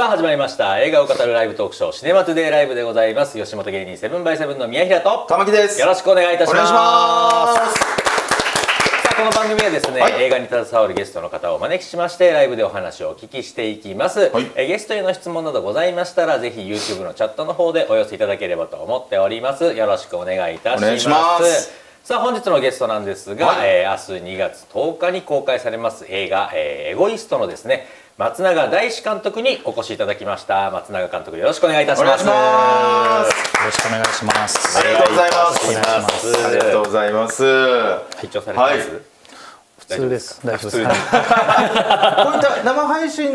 さあ始まりました。映画を語るライブトークショーシネマトゥデイライブでございます。吉本芸人セブンバイセブンの宮平と。玉木です。よろしくお願いいたします。お願いします。さあこの番組はですね、はい。映画に携わるゲストの方をお招きしましてライブでお話をお聞きしていきます、はい。えゲストへの質問などございましたらぜひ YouTube のチャットの方でお寄せいただければと思っております。よろしくお願いいたします。さあ本日のゲストなんですが、はい。えー明日2月10日に公開されます映画、えーエゴイストのですね松永大志監督にお越しいただきました。松永監督よろしくお願いいたします。お願いします。よろしくお願いします。ありがとうございます。ありがとうございます。拝聴されてます、はい。普通です。大丈夫です。普通はい こういった生配信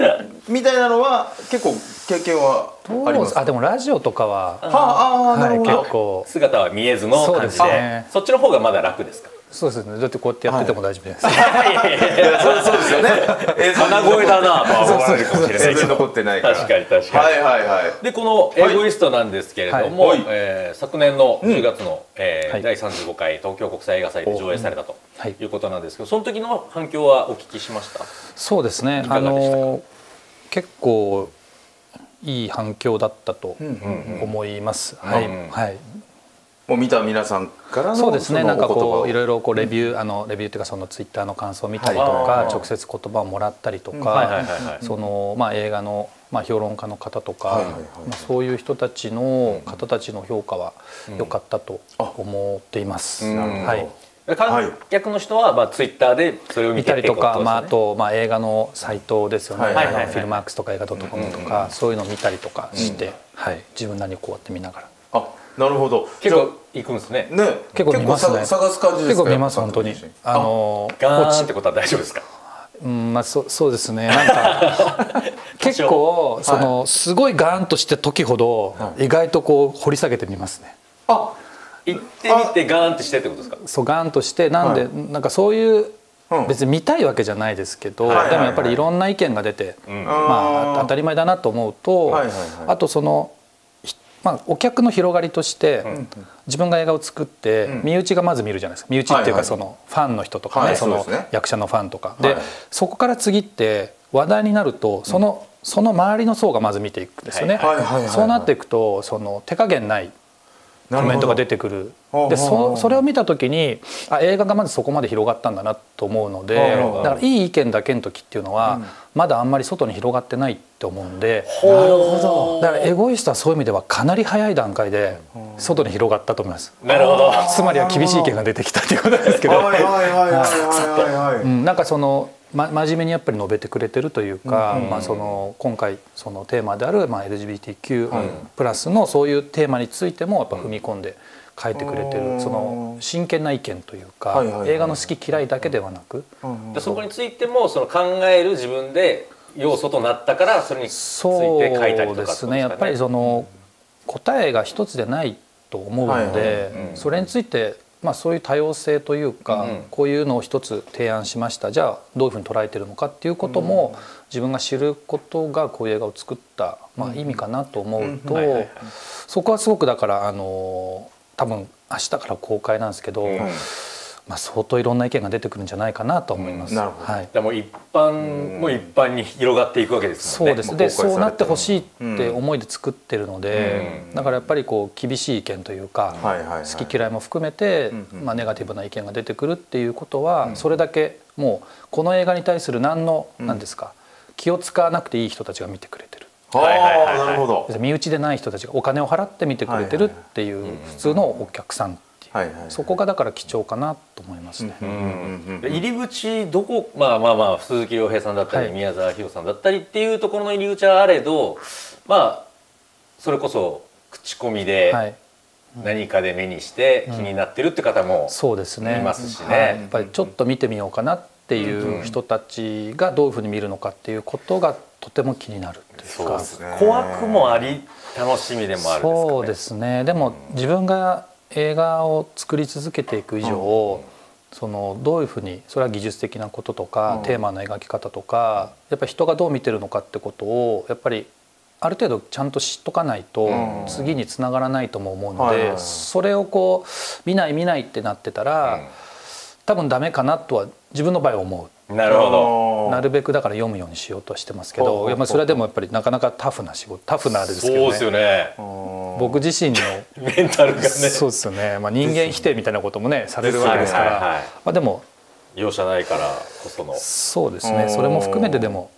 みたいなのは結構経験はありますあでもラジオとかは、はああはい、るほど。結構。姿は見えずの感じそうでですね。そっちの方がまだ楽ですか？そうですね。だってこうやってやってても大丈夫です。い。やそうそうですよね。鼻声だなとは思われるかもしれない。けど映像に残ってないから。確かに確かに。はいはいはい。でこの「エゴイスト」なんですけれども、はい。えー昨年の10月の、えーはい。第35回東京国際映画祭で上映されたとはい。いうことなんですけどその時の反響はお聞きしました？そうですね。あいかがでしたか？の結構いい反響だったとうんうん思います。はい、うんはい。もう見た皆さんからのそうですね。なんかこういろいろこうレビュー、あのレビューっていうかそのツイッターの感想を見たりとはい。か、直接言葉をもらったりとか、そのまあ映画のまあ評論家の方とか、はいはいはい。まあそういう人たちの方たちの評価は良かったと思っています。うんはい。観客の人は、まあ、ツイッターでそれを見たりとか、まあ、あとと、まあ、映画のサイトですよね、はいはいはい。フィルマークスとか映画ドットコムとか、そういうのを見たりとかして、はい、自分なりにこうやって見ながら。あなるほど。結構行くんですね。ね。結構見ますね。結構探す感じ結構見ます本当に。あのガーン。ってことは大丈夫ですか？うんまあそそうですね。なんか 結構そのすごいガーンとして時ほど意外とこう掘り下げてみますね。あ行ってみてガーンってしてってことですか？そうガーンとしてなんで、はなんかそういううん。別に見たいわけじゃないですけど、でもやっぱりいろんな意見が出て、ん。まあ当たり前だなと思うと、あとその、ひまあ、お客の広がりとして、自分が映画を作って、身内がまず見るじゃないですか。身内っていうかそのファンの人とかね、はいその役者のファンとか、はい。でそこから次って話題になるとその,、その周りの層がまず見ていくんですよね。そうなっていくとその手加減ないコメントが出てくる。でそそれを見た時にあ映画がまずそこまで広がったんだなと思うのでだからいい意見だけの時っていうのは、まだあんまり外に広がってないって思うんでなるほだからエゴイストはそういう意味ではかなり早い段階で外に広がったと思います。なるほど。つまりは厳しい意見が出てきたっていうことですけど、はいはいはいはいはいはいはい。うん、なんかその、ま、真面目にやっぱり述べてくれてるというか、まあ、その今回そのテーマである、まあ、LGBTQ プラスのそういうテーマについてもやっぱ踏み込んで書いてくれてるその真剣な意見というか、はいはいはい映画の好き嫌いだけではなく、でそこについてもその考える自分で要素となったからそれについて書いたりとかですね。やっぱりその答えが一つでないと思うのはいはいでそれについてまあそういう多様性というか、うん。こういうのを一つ提案しました。じゃあどういうふうに捉えてるのかっていうことも、自分が知ることがこういう映画を作った、まあ、意味かなと思うと、そこはすごくだからあの多分明日から公開なんですけど、まあ、相当いろんな意見が出てくるんじゃないかなと思います。うん。なるほど。はい。でも一般も一般に広がっていくわけですもんね。そうです。そうなってほしいって思いで作ってるので、だからやっぱりこう厳しい意見というか、はいはいはい。好き嫌いも含めて、まあ、ネガティブな意見が出てくるっていうことは、それだけもうこの映画に対する何の何ですか気を使わなくていい人たちが見てくれてる。あはいはいはい。はい。あなるほど。身内でない人たちがお金を払って見てくれてるっていう普通のお客さんはいはいはい。そこがだから貴重かなと思いますね。で入り口どこまあまあまあ鈴木亮平さんだったり、はい。宮沢ひろさんだったりっていうところの入り口はあれどまあそれこそ口コミはでい、何かで目にして気になってるって方も、そうですね。いますしね。はい。やっぱりちょっと見てみようかなっていう人たちがどういうふうに見るのかっていうことがとても気になるっていうか。ね。怖くもあり楽しみでもあるんですかね。そうですね。でも自分が映画を作り続けていく以上、そのどういうふうにそれは技術的なこととか、テーマの描き方とかやっぱり人がどう見てるのかってことをやっぱりある程度ちゃんと知っとかないと次につながらないとも思うので、それをこう見ない見ないってなってたら、多分ダメかなとは自分の場合は思なるほど。うなるべくだから読むようにしようとはしてますけどいやまあそれはでもやっぱりなかなかタフな仕事タフなあれですけどそうですよね。ね僕自身の メンタルがね。そうですよね、まあ、人間否定みたいなこともねされるわけですから、はいはまあ、でも容赦ないからこその。そうですね。それも含めてでも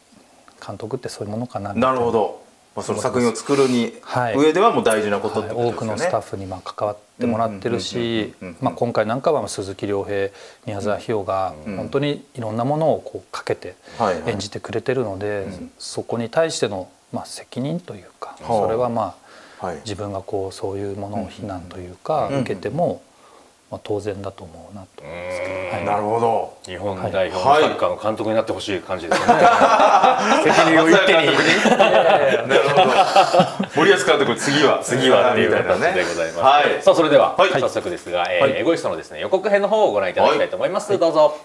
監督ってそういうものかななるほど、まあ、その作品を作るにはい。上ではもう大事なことってはい、多くことですよね、のスタッフにまあ関わってもらってるし今回なんかは鈴木亮平宮沢ひよが本当にいろんなものをこうかけてはいはい演じてくれてるので、そこに対してのまあ責任というか、はあそれはまあはい自分がこうそういうものを非難というか、うん受けても、まあ、当然だと思うなと思いますけど、はい。なるほど。日本代表のサはい。ッカーの監督になってほしい感じですよね、責任を一手に。なるほど。森保監督次は。次はっていうみたいな形でございます、はい。さあそれでは、はい。早速ですが、えーはい。エゴイストのですね予告編の方をご覧いただきたいと思います、どうぞ。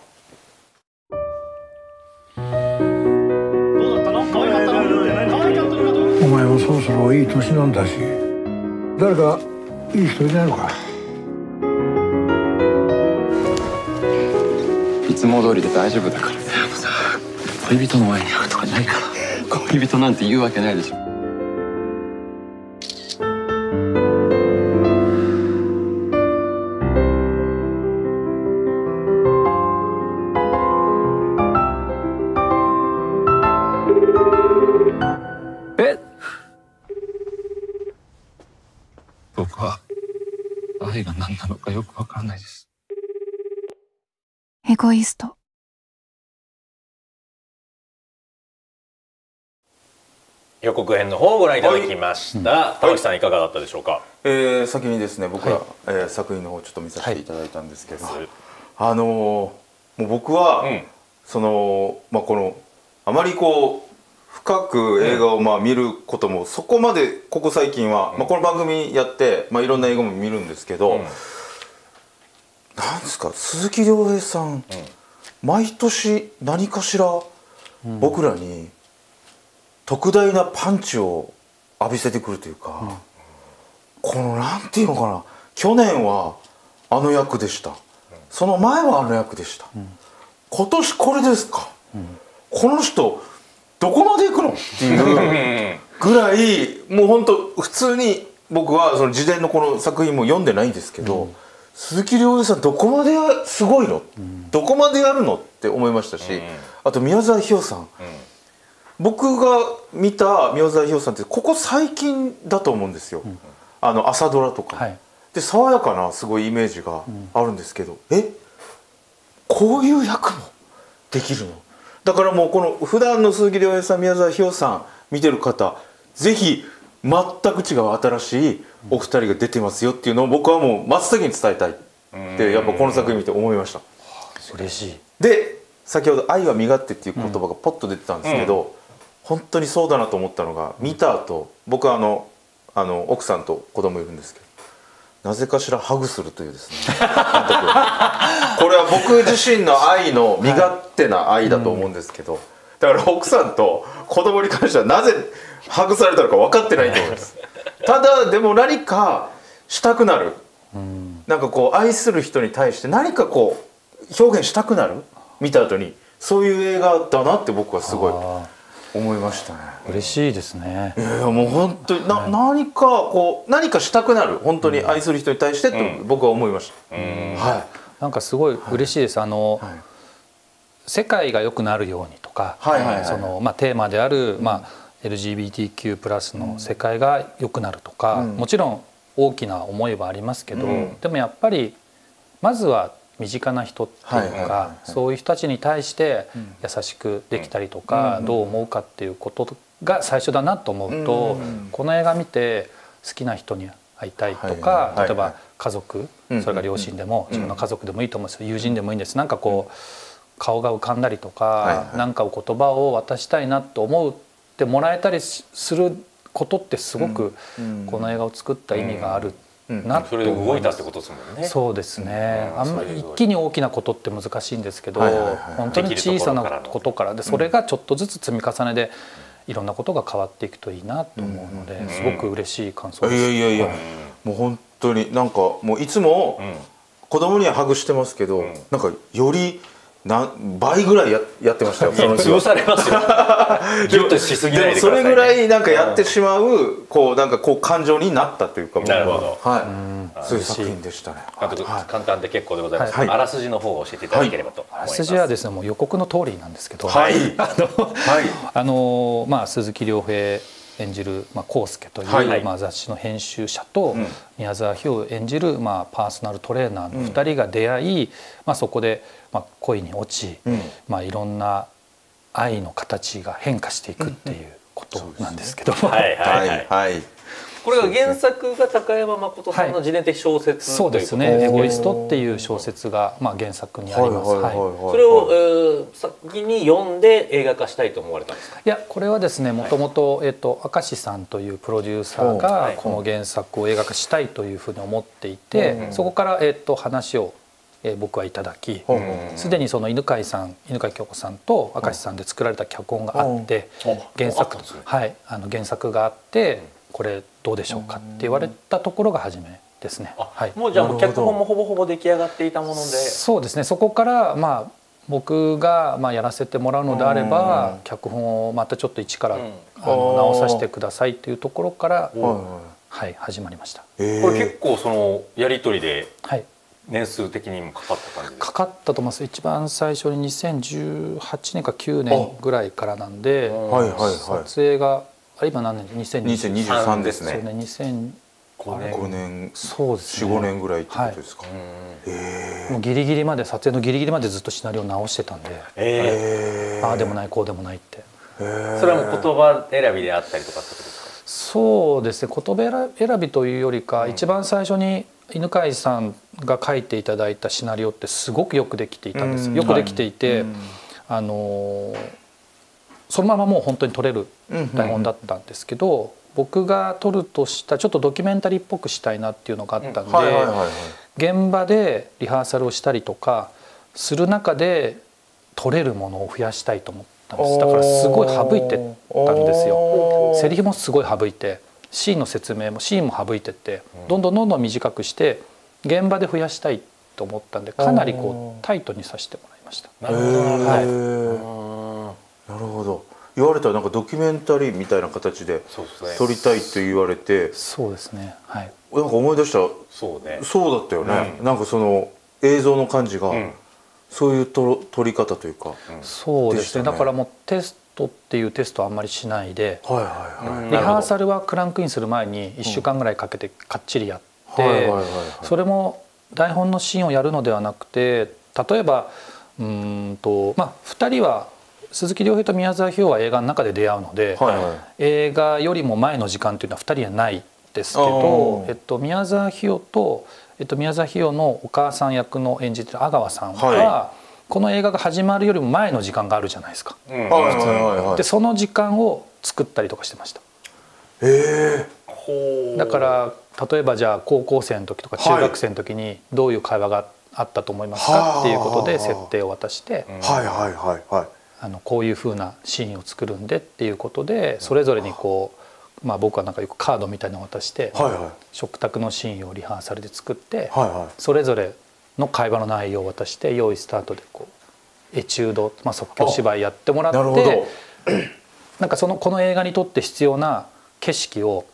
お前もそろそろいい年なんだし誰かいい人いないの？かいつも通りで大丈夫だから。さ恋人の前に会うとかないから。恋人なんて言うわけないでしょ。ゴイスト。予告編の方をご覧いただきました、玉木さんいかがだったでしょうか、えー先にですね僕ら、はい。えー作品の方ちょっと見させていただいたんですけど、はい。あのーもう僕は、うん。そのまあこのあまりこう深く映画をまあ見ることもそこまでここ最近は、まあ、この番組やって、まあ、いろんな映画も見るんですけど、うんなんですか鈴木亮平さん、毎年何かしら僕らに特大なパンチを浴びせてくるというか、このなんていうのかな去年はあの役でした、その前はあの役でした、今年これですか、この人どこまで行くの？っていう ぐらいもう本当普通に僕はその事前のこの作品も読んでないんですけど、鈴木亮平さんどこまですごいの、どこまでやるのって思いましたし、あと宮沢ひよさん、僕が見た宮沢ひよさんってここ最近だと思うんですよ、あの朝ドラとか、はい。で爽やかなすごいイメージがあるんですけど、え？こういう役もできるの？だからもうこの普段の鈴木亮平さん宮沢ひよさん見てる方ぜひ全く違う新しいお二人が出てますよっていうのを僕はもう真っ先に伝えたいってやっぱこの作品見て思いました。嬉しい。で先ほど「愛は身勝手」っていう言葉がポッと出てたんですけど、本当にそうだなと思ったのが見た後僕はあのあの奥さんと子供いるんですけどなぜかしらハグするというですね これは僕自身の愛の身勝手な愛だと思うんですけど、だから奥さんと子供に関してはなぜハグされたのか分かってないと思います。ただでも何かしたくなる。なんかこう愛する人に対して何かこう表現したくなる。見た後にそういう映画だなって僕はすごいあ思いましたね。ー嬉しいですね。いやもう本当にな、何かこう何かしたくなる。本当に愛する人に対してって僕は思いました。はなんかすごい嬉しいです、あの、はい。世界が良くなるようにとか、はいはいはい。そのまあテーマである、まあ LGBTQ+ プラスの世界が良くなるとか、うん。もちろん大きな思いはありますけど、うん。でもやっぱりまずは身近な人っていうかいそういう人たちに対して優しくできたりとか、うん。どう思うかっていうことが最初だなと思うと、うん。この映画見て好きな人に会いたいとはいか、例えば家族、うん。それから両親でも、自分の家族でもいいと思うんですよ。友人でもいいんです。なんかこう顔が浮かんだりとか、はいはい。なんか言葉を渡したいなと思ってもらえたりしすることってすごくうん。この映画を作った意味があるうん。なとそれで思います動いたってことですもんね。そうですね、うん。あんまり一気に大きなことって難しいんですけど、はいはいはい本当に小さなことからでそれがちょっとずつ積み重ねでいろんなことが変わっていくといいなと思うのですごく嬉しい感想い、です。いやいやいや、はい。もう本当になんかもういつもうん。子供にはハグしてますけど、なんかよりなん倍ぐらいややってましたよ。その潰されますよ。ギュッとしすぎないでください、ね、もそれぐらいなんかやってしまう、こうなんかこう感情になったというか僕は。なるほど。はい。そういう作品でしたね。監督、はい。簡単で結構でございます、はい。あらすじの方を教えていただければと思い。あらます、すじはですねもう予告の通りなんですけど、はい。あの、はい。あのまあ鈴木亮平演じる、まあ、康介という、はい。まあ、雑誌の編集者と、ん。宮沢ひを演じる、まあ、パーソナルトレーナーの2人が出会い、まあ、そこで、まあ、恋に落ち、うん。まあ、いろんな愛の形が変化していくっていうことなんですけど、はいはいはい、はいこれが原作が高山誠さんの自伝的小説そうですね「エゴイスト」っていう小説が、まあ、原作にあります。それを、えー先に読んで映画化したいと思われたんですか？いやこれはですねもともとえっと明石さんというプロデューサーはい。がこの原作を映画化したいというふうに思っていてそこからえっと話をえー僕はいただきうんすでにその犬飼さん犬飼京子さんと明石さんで作られた脚本があってう。ん原あ作はいあの原作があってこれどうでしょうかって言われたところが初めですね。あはい。もうじゃあ脚本もほぼほぼ出来上がっていたもので。そうですね。そこからまあ僕がまあやらせてもらうのであれば脚本をまたちょっと一からうん。あの直させてくださいというところからはいははい始まりました。いえーこれ結構そのやり取りではい年数的にもかかった感じですか？かかったと思います。一番最初に2018年か9年ぐらいからなんではいはいはい。撮影があれ今何年？2020 2023ですそうねね2000 5年。5年。そうですね。45年ぐらいってことですか、もうギリギリまで撮影のギリギリまでずっとシナリオ直してたんで。ええ。ああでもないこうでもないって。ーそれはもう言葉選びであったりとかってことですか？そうですね。言葉選びというよりか、一番最初に犬飼さんが書いていただいたシナリオってすごくよくできていたんです、うん。よくできていて、あのーそのままもう本当に撮れる台本だったんですけど、僕が撮るとしたちょっとドキュメンタリーっぽくしたいなっていうのがあったんで、はいはいはいはい。現場でリハーサルをしたりとかする中で撮れるものを増やしたいと思ったんです。だからすごい省いてたんですよ。セリフもすごい省いてシーンの説明もシーンも省いてってどんどんどんどん短くして現場で増やしたいと思ったんでかなりこうタイトにさせてもらいました。なるほど。はい。なるほど。言われたらなんかドキュメンタリーみたいな形で撮りたいと言われて。そうですね。はい。なんか思い出した。そうね。そうだったよね、なんかその映像の感じが、ん。そういうと撮り方というか、そうですね。ね。だからもうテストっていうテストはあんまりしないで、はいはいはい、リハーサルはクランクインする前に1週間ぐらいかけてかっちりやって、はいはいはいはい。それも台本のシーンをやるのではなくて例えばうーんとまあ2人は鈴木亮平と宮沢ひよは映画の中で出会うので、はいはい。映画よりも前の時間というのは2人にはないですけどえっと、宮沢ひよと、えっと、宮沢ひよのお母さん役の演じてる阿川さんは、はこの映画が始まるよりも前の時間があるじゃないですか。うん。はいはいはいはい。でその時間を作ったりとかしてました。えほう。だから例えばじゃあ高校生の時とか中学生の時にどういう会話があったと思いますかっていうことで設定を渡してー、はいはいはいはい。あのこういうふうなシーンを作るんでっていうことでそれぞれにこう、まあ、僕はなんかよくカードみたいなのを渡してはいはい。食卓のシーンをリハーサルで作ってはいはい。それぞれの会話の内容を渡して用意スタートでこうエチュード、まあ、即興芝居やってもらって なんかそのこの映画にとって必要な景色を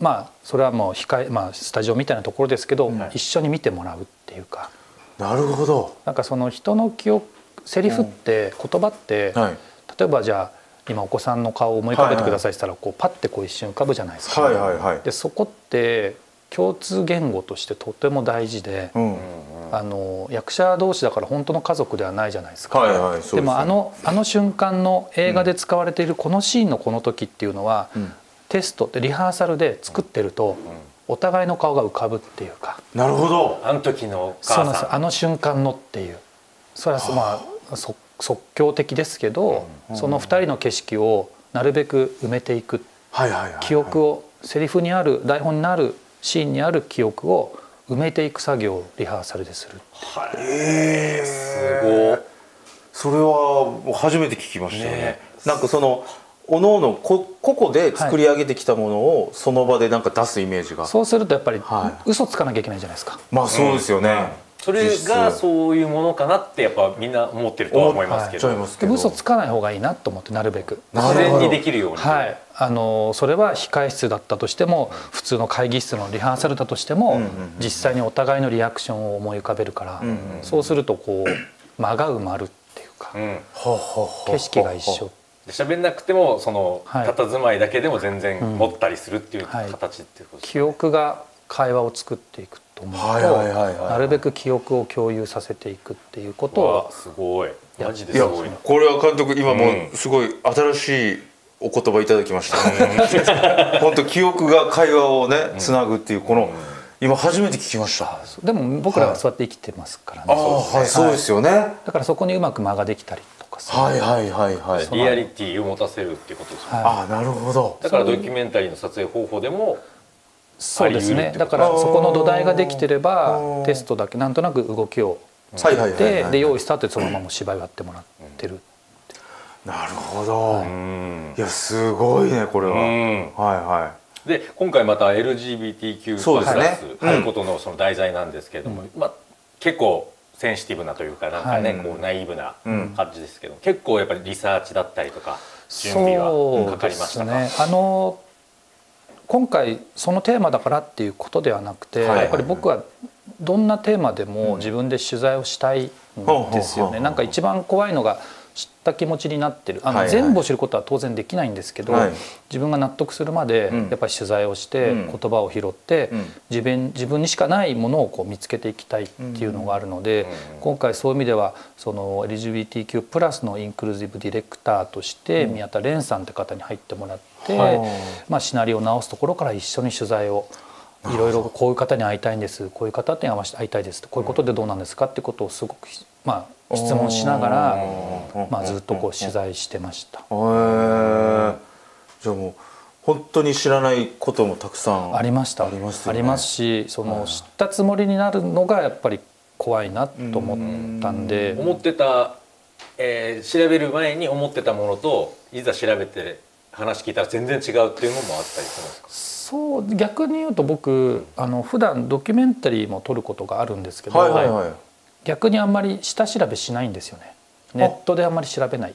まあそれはもう控え、まあ、スタジオみたいなところですけど、一緒に見てもらうっていうか。なるほど。なんかその人の記憶セリフって言葉って、はい。例えばじゃあ今お子さんの顔を思い浮かべてくださいって言ったらこうパッてこう一瞬浮かぶじゃないですか。はいはいはい。でそこって共通言語としてとても大事で、うん。あの役者同士だから本当の家族ではないじゃないですか。はいはいそうですね。でもあのあの瞬間の映画で使われているこのシーンのこの時っていうのは、ん。テストでリハーサルで作ってると、お互いの顔が浮かぶっていうか、なるほど。あの時のおそうなんですあの瞬間のっていう。それはまあそ即興的ですけど、その二人の景色をなるべく埋めていく。はいはいはいはい。記憶をセリフにある台本にあるシーンにある記憶を埋めていく作業をリハーサルでする。えー。すごいそれはもう初めて聞きましたね。ね。なんかそのおのおのこ個々で作り上げてきたものをその場でなんか出すイメージが、そうするとやっぱりは嘘つかなきゃいけないじゃないですか。まあそうですよね、それがそういうものかなってやっぱみんな思ってるとは思いますけど、ちゃいけど。で嘘つかない方がいいなと思ってなるべく。自然にできるように、はい、あのそれは控室だったとしても普通の会議室のリハーサルだとしても、実際にお互いのリアクションを思い浮かべるから、そうするとこう間が埋まるっていうか、うん。ほうほうほうほう景色が一緒。で喋んなくてもそのはい。佇まいだけでも全然持ったりするっていうはい形っていうことです記憶が会話を作っていくと思うと、はいはいはいはい。なるべく記憶を共有させていくっていうことうわをすごい。マジですごい。なこれは監督今もうん。うすごい新しいお言葉いただきました。本当記憶が会話をねつなぐっていうこの今初めて聞きました。でも僕らはそうやって生きてますからね、ああはいそうですよね。だからそこにうまく間ができたりとかさ、はいはいはいはい。リアリティを持たせるっていうことですよね、はい。ああなるほど。だからドキュメンタリーの撮影方法でもそうですね。だからそこの土台ができてれあばー。テストだけなんとなく動きをはいはいはいはいでで用意スタートでそのままお芝居をやってもらってる、なるほど。うんいやすごいねこれは。うん。はいはで今回また LGBTQ+ そうですね。ということのその題材なんですけれども、まあ、結構センシティブなというかなんかね、はいこうナイーブなうん。感じですけど、結構やっぱりリサーチだったりとか準備はかかりましたか、ねあの今回そのテーマだからっていうことではなくて、はいやっぱり僕はどんなテーマでも自分で取材をしたいんですよね。うんなんか一番怖いのが知った気持ちになってる。あの、はいはい全部を知ることは当然できないんですけど、はい。自分が納得するまでうん。やっぱり取材をして、うん。言葉を拾って、うん。自分自分にしかないものをこう見つけていきたいっていうのがあるので、今回そういう意味ではその LGBTQ+ プラスのインクルーシブディレクターとして宮田蓮さんって方に入ってもらって、はまあ、シナリオを直すところから一緒に取材をいろいろこういう方に会いたいんですこういう方に会いたいですこういうことでどうなんですかってことをすごく、まあ、質問しながら、まあ、ずっとこう取材してました。へえじゃあもう本当に知らないこともたくさんありました。ありますよね。ありますしその知ったつもりになるのがやっぱり怖いなと思ったんで。思ってた、えー調べる前に思ってたものといざ調べて話聞いたら全然違うっていうのもあったりするんですか？そう逆に言うと僕あの普段ドキュメンタリーも撮ることがあるんですけど、はいはいはい。逆にあんまり下調べしないんですよね。ネットであんまり調べない。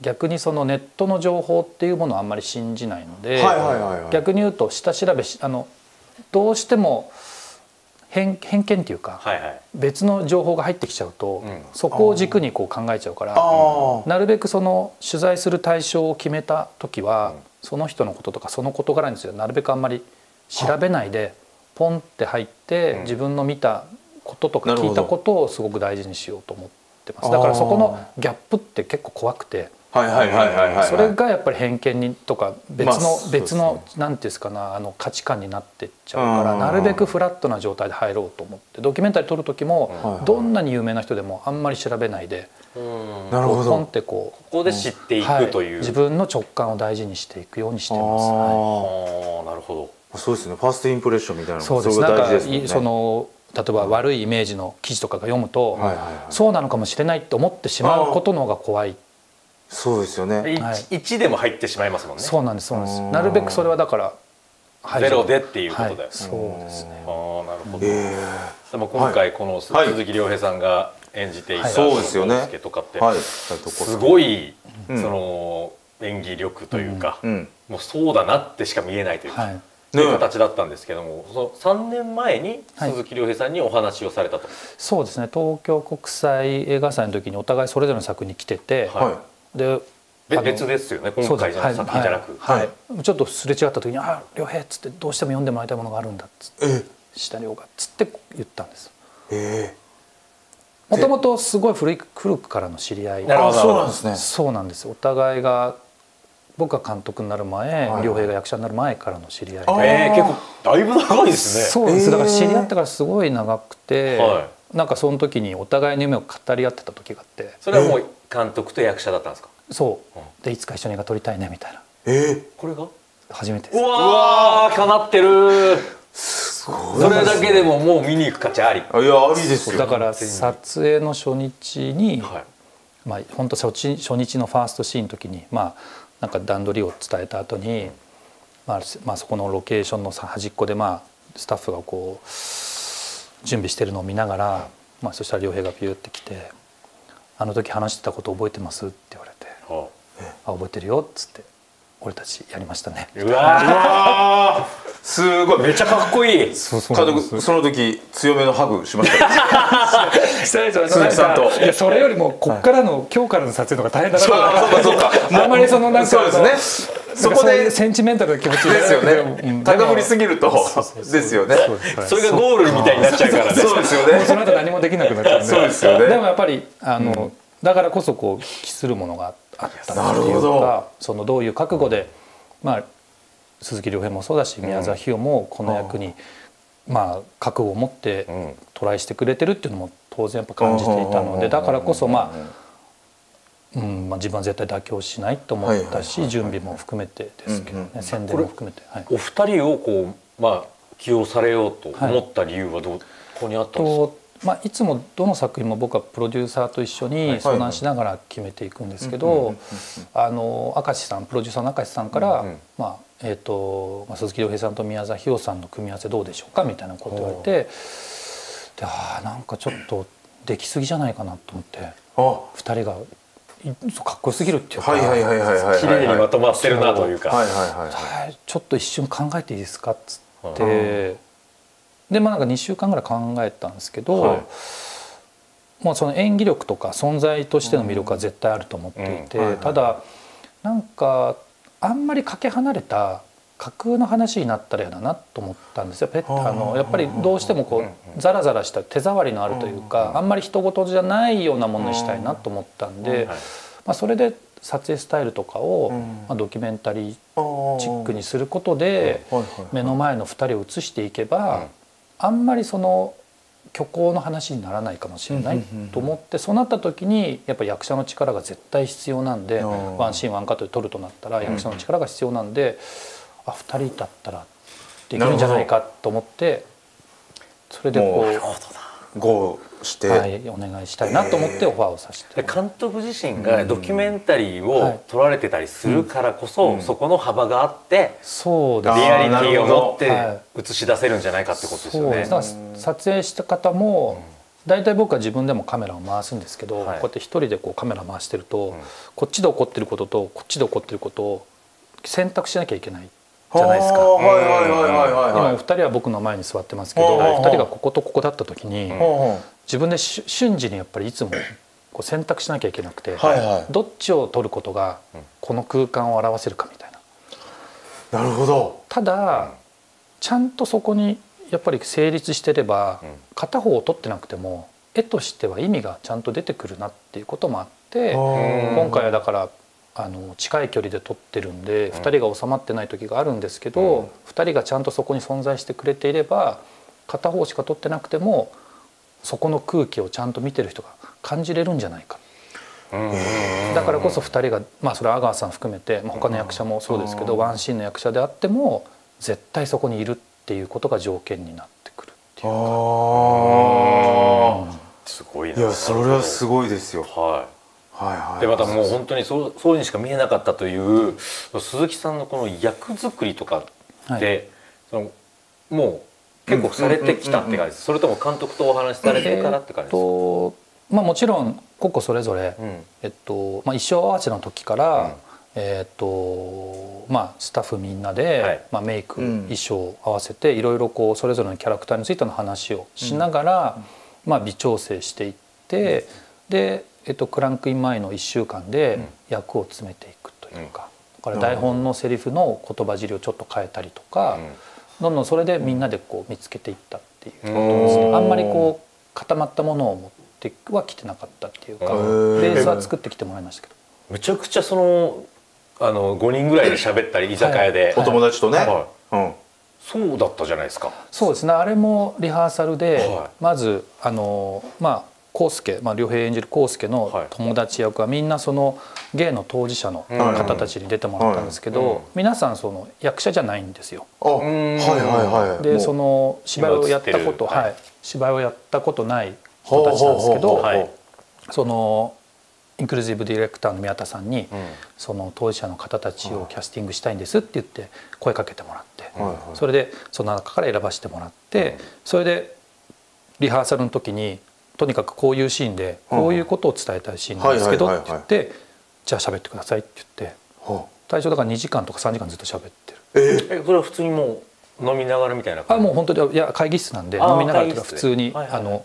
逆にそのネットの情報っていうものをあんまり信じないので、はいはいはいはい。逆に言うと下調べしあのどうしても偏偏見っていうか、はいはい。別の情報が入ってきちゃうと、うん。そこを軸にこう考えちゃうからなるべくその取材する対象を決めた時は、その人のこととかその事柄についてはなるべくあんまり調べないでポンって入って、うん。自分の見たこととか聞いたことをすごく大事にしようと思ってます。だからそこのギャップって結構怖くて。はいはいはいはいはいそれがやっぱり偏見にとか別の、まあ別のなんていうんですかなあの価値観になってっちゃうからうん。なるべくフラットな状態で入ろうと思ってドキュメンタリー撮る時もはいどんなに有名な人でもあんまり調べないでうん。なるほポンっどてこうここで知っていはい。くという、自分の直感を大事にしていくようにしてます。はああなるほああそうですね。ファーストインプレッションみたいなそうです。れがなんか大事ですもんね。いその例えば悪いイメージの記事とかが読むと、はいはいはい。そうなのかもしれないって思ってしまうことの方が怖い。そうですよど、ねいはい。1でも入ってしまいますもんね。そうなんですそうなんです。うん。なるべくそれはだからゼロでっていうことだよ、はい、そうですね。ああなるほど、えでも今回この鈴はい木亮平さんが演じていたはい。そうですよね。陽介とかってえはいすごい、うん。その演技力というか、うん。もうそうだなってしか見えないというか、はい。そういう形だったんですけども、その3年前にはい。鈴木亮平さんにお話をされたと、そうですね。東京国際映画祭の時にお互いそれぞれの作品に来てて、はいはいで別ですよね今回の作品じゃなく、はい。はい。ちょっとすれ違った時に「あ良平」っつって「どうしても読んでもらいたいものがあるんだ」っつってえ「下にが」っつって言ったんです。えもともとすごい古い古くからの知り合い。なるほどあそうなんですね。そうなんです。お互いが僕が監督になる前はい。良平が役者になる前からの知り合いあでえー、結構だいぶ長いですね。そうです。えーだから知り合ってからすごい長くて、はなんかその時にお互いの夢を語り合ってた時があって。それはもう監督と役者だったんですか？そう。でいつか一緒に映画撮りたいねみたいな。え？これが？う初めてです。わーかなってる。すごい。それだけでももう見に行く価値あり。あいやありですよ。だから撮影の初日に、はい。まあ本当初日初日のファーストシーンの時にまあなんか段取りを伝えた後に、まあ、まあそこのロケーションのさ端っこでまあスタッフがこう準備してるのを見ながらまあ、そしたら良平がビューって来て「あの時話してたこと覚えてます?」って言われては「あ覚えてるよ」っつって「俺たちやりましたね」あうわ すごい。ーめっちゃかっこいい。そうそ監督その時強めのハグしました？鈴木さんと。いやそれよりもこっからの、今日からの撮影の方が大変だなそうかそうかそうか。あんまりそのなんかそうですね。そこででセンチメンタルな気持ちで。すよね。うん。高振りすぎるとですよね。そうです。はいそれがゴールみたいになっちゃうからね。そうですよもうそねの後何もできなくなっちゃうんで。そうですよね。でもやっぱりあの、だからこそこう期するものがあったっていうなるほど。かそのどういう覚悟で、まあ、鈴木亮平もそうだし宮沢ひよもこの役に、まあ、覚悟を持ってん。トライしてくれてるっていうのも当然やっぱ感じていたのでだからこそまあうんまあ、自分は絶対妥協しないと思ったし準備も含めてですけどね宣伝も含めて。はい。お二人をこうまあ起用されようと思った理由はどここにあったんですか、とまあ、いつもどの作品も僕はプロデューサーと一緒に相談しながら決めていくんですけどあの明石さんプロデューサーの明石さんから、うんうんまあえーとまあ、鈴木亮平さんと宮沢ひよさんの組み合わせどうでしょうかみたいなことを言われてであーなんかちょっとできすぎじゃないかなと思ってあ。2人がいそうかっこよすぎるっていうか、綺麗にまとまってるなというか、ちょっと一瞬考えていいですかっつって、でまあなんか2週間ぐらい考えたんですけど、はい。もうその演技力とか存在としての魅力は絶対あると思っていて、ただなんかあんまりかけ離れた架空の話になったら嫌だなと思ったんですよ。あ。あのやっぱりどうしてもこうザラザラした手触りのあるというか、あんまり人事じゃないようなものにしたいなと思ったんで、はいまあ、それで撮影スタイルとかを、うんまあ、ドキュメンタリーあチックにすることで目の前の2人を映していけうん。ばあんまりその虚構の話にならないかもしれないと思ってそうなった時にやっぱ役者の力が絶対必要なんでうん。ワンシーンワンカットで撮るとなったら役者の力が必要なんであ2人だったらできるんじゃないかと思ってそれでこもう。して、はい、お願いしたいなと思ってオファーをさせてで監督自身がドキュメンタリーはいを撮られてたりするからこそ、うん。そこの幅があってあそうですね。リアリティを持っはて映し出せるんじゃないかってことですよね。そうです。だから撮影した方も大体僕は自分でもカメラを回すんですけど、はい。こうやって一人でこうカメラ回してると、ん。こっちで起こってることとこっちで起こってることを選択しなきゃいけないじゃないですか。はあはいはいはいはいはい。今おはい二人は僕の前に座ってますけど、はいお二人がこことここだった時に、は自分でし瞬時にやっぱりいつもこう選択しなきゃいけなくて、はいはい。どっちを取ることがこの空間を表せるかみたいな。あなるほど。ただ、ちゃんとそこにやっぱり成立してれば、うん。片方を取ってなくても絵としては意味がちゃんと出てくるなっていうこともあってうん今回はだからあの近い距離で撮ってるんで、2人が収まってない時があるんですけど、うん。2人がちゃんとそこに存在してくれていれば片方しか撮ってなくてもそこの空気をちゃんと見てる人が感じれるんじゃないか。うん。だからこそ2人がまあそれは阿川さん含めてまあ他の役者もそうですけどワンシーンの役者であっても絶対そこにいるっていうことが条件になってくるっていうあすごいな。あいやそれはすごいですよ。は。はいはい。いでまたもう本当にそうそうにしか見えなかったという鈴木さんのこの役作りとかって、そのもう結構されてきたって感じ。それとも監督とお話しされてからって感じですか？えっとまあもちろん個々それぞれ、うん。えっとまあ、衣装合わせの時から、うん。えっとまあ、スタッフみんなで、はい。まあ、メイク、うん。衣装合わせていろいろこうそれぞれのキャラクターについての話をしながら、まあ、微調整していって、で、えっと、クランクイン前の1週間で役を詰めていくというか、だから台本のセリフの言葉尻をちょっと変えたりとか、どんどんそれでみんなでこう見つけていったっていうことですね。あんまりこう固まったものを持ってはきてなかったっていうかベうんースは作ってきてもらいましたけど。むちゃくちゃそのあの5人ぐらいで喋ったり居酒屋で、お友達とね、はうん。そうだったじゃないですか。そうですね。あれもリハーサルで、はい。まずあのまあ康介、まあ、良平演じる康介のはい。友達役はみんなその芸の当事者の方たちに出てもらったんですけど、うん皆さんその役者じゃないんですよ。あはいはいはい。でその芝居をやったこと、はいはい。芝居をやったことない人たちなんですけど、はい。そのインクルーシブディレクターの宮田さんに、うん。その当事者の方たちをキャスティングしたいんですって言って声かけてもらって、はいはいそれでその中から選ばせてもらって、それでリハーサルの時にとにかくこういうシーンでこういうことを伝えたいシーンなんですけどって言ってじゃあ喋ってくださいって言っては最初だから2時間とか3時間ずっと喋ってる。えそれは普通にもう飲みながらみたいなあもう本当にいや会議室なんで飲みながらというか普通にはいはいはい。あの